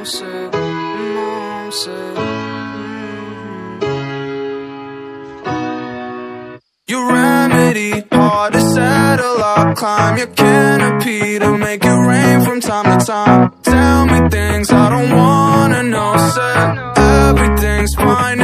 closer, closer. Mm-hmm. All the settle. I climb your canopy to make it rain from time to time. Tell me things I don't wanna know, said everything's fine.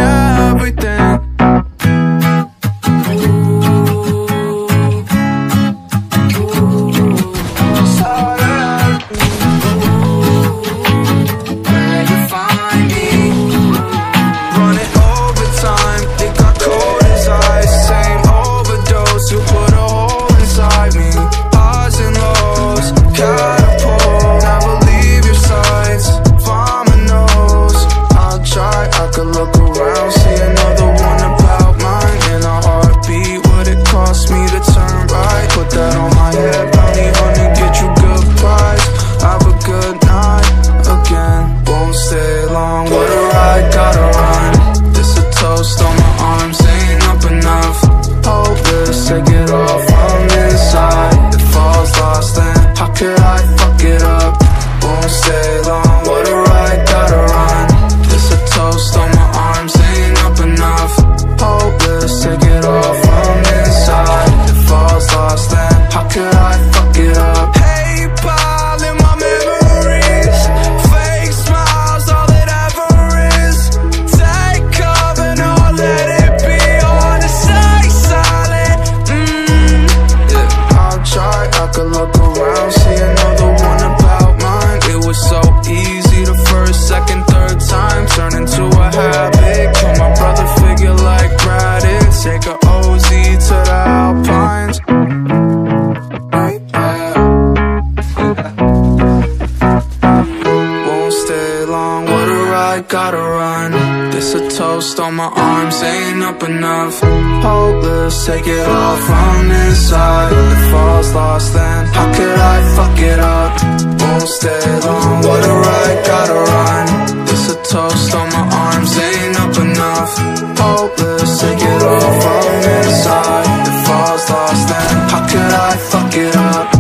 Long, what a ride, gotta run. This a toast on my arms, ain't up enough. Hopeless, take it all from inside. It falls lost then, how could I fuck it up? Won't stay long, what a ride, gotta run. This a toast on my arms, ain't up enough. Hopeless, take it all from inside. It falls lost then, how could I fuck it up?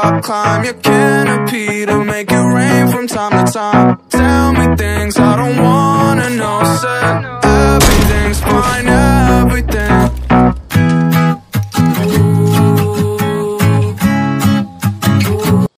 I'll climb your canopy to make it rain from time to time. Tell me things I don't want.